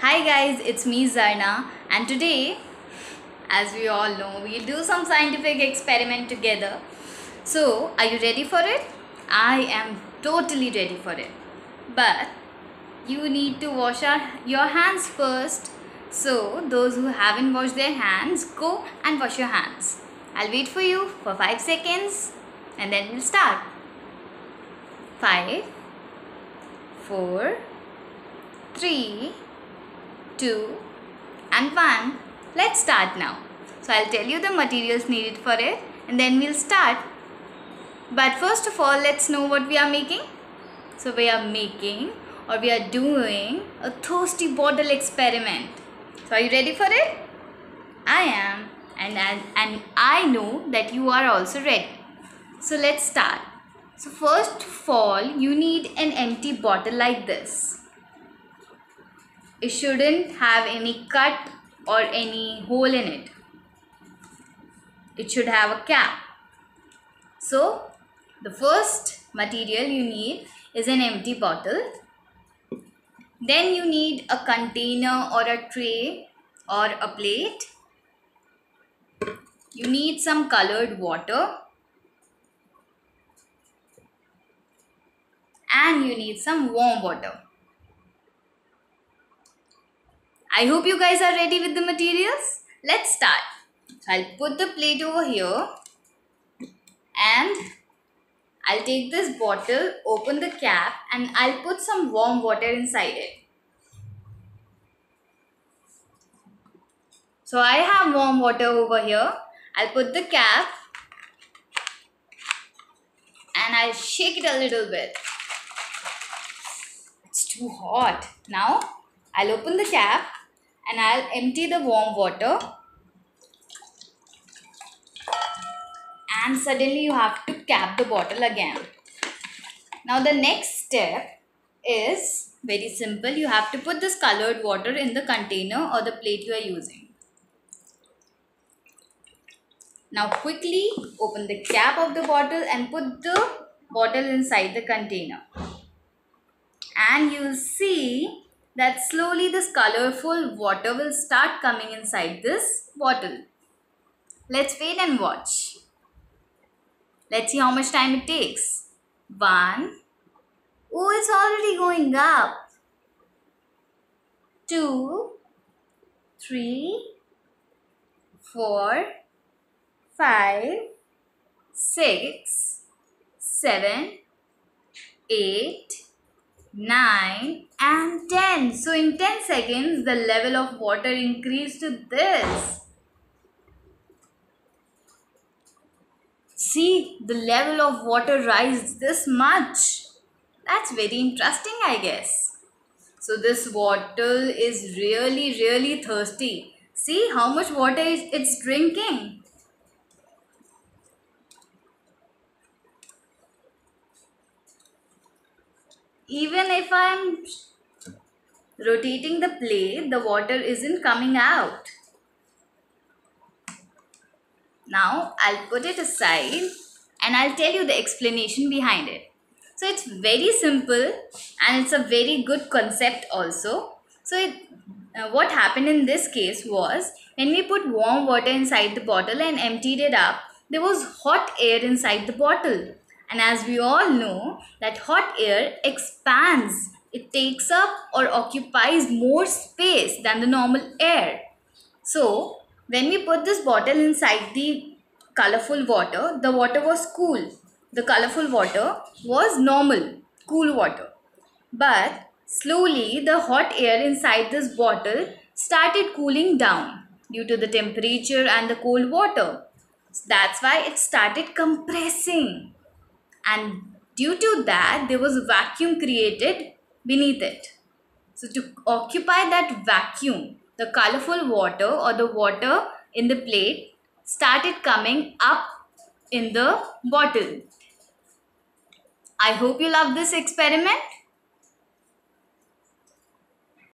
Hi guys, it's me Zarna and today as we all know we'll do some scientific experiment together. So, are you ready for it? I am totally ready for it. But you need to wash our, your hands first. So, those who haven't washed their hands, go and wash your hands. I'll wait for you for 5 seconds and then we'll start. 5 4 3 2 and 1 let's start now. So i'll tell you the materials needed for it and then we'll start. But first of all let's know what we are making. So we are making or we are doing a thirsty bottle experiment. So are you ready for it? I am and and, and i know that you are also ready. So let's start. So first of all you need an empty bottle like this it shouldn't have any cut or any hole in it. It should have a cap. So, the first material you need is an empty bottle. Then you need a container or a tray or a plate. You need some colored water. And you need some warm water. I hope you guys are ready with the materials. Let's start. So I'll put the plate over here and I'll take this bottle, open the cap and I'll put some warm water inside it. So I have warm water over here. I'll put the cap and I'll shake it a little bit. It's too hot. Now I'll open the cap and I'll empty the warm water and suddenly you have to cap the bottle again. Now the next step is very simple. You have to put this colored water in the container or the plate you are using. Now quickly open the cap of the bottle and put the bottle inside the container. And you'll see that slowly this colorful water will start coming inside this bottle. Let's wait and watch. Let's see how much time it takes. One. Oh, it's already going up. Two. Three. Four. Five. Six. Seven. Eight. 9 and 10. So in 10 seconds, the level of water increased to this. See, the level of water rise this much. That's very interesting, I guess. So this bottle is really, really thirsty. See how much water is it's drinking. Even if I'm rotating the plate, the water isn't coming out. Now I'll put it aside and I'll tell you the explanation behind it. So it's very simple and it's a very good concept also. So it, uh, what happened in this case was when we put warm water inside the bottle and emptied it up, there was hot air inside the bottle and as we all know that hot air expands, it takes up or occupies more space than the normal air. So when we put this bottle inside the colorful water, the water was cool. The colorful water was normal, cool water. But slowly the hot air inside this bottle started cooling down due to the temperature and the cold water. That's why it started compressing and due to that there was a vacuum created beneath it. So to occupy that vacuum, the colorful water or the water in the plate started coming up in the bottle. I hope you love this experiment.